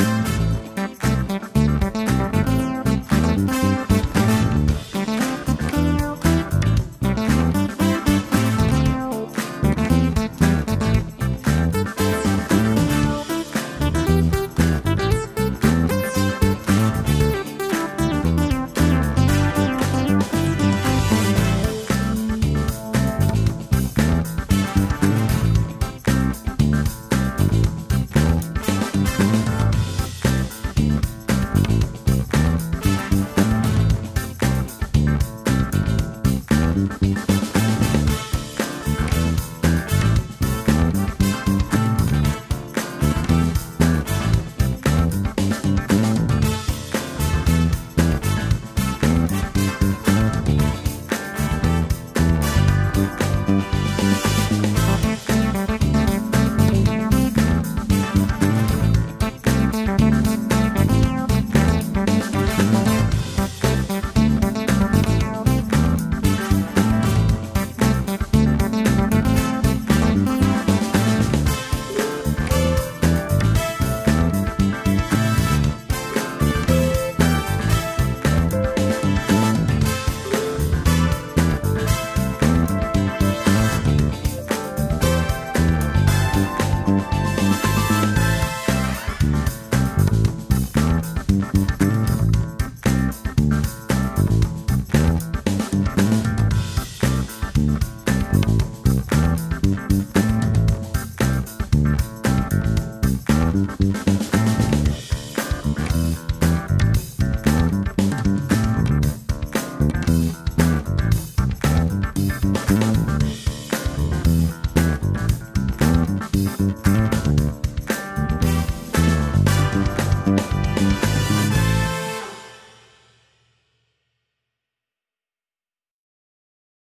you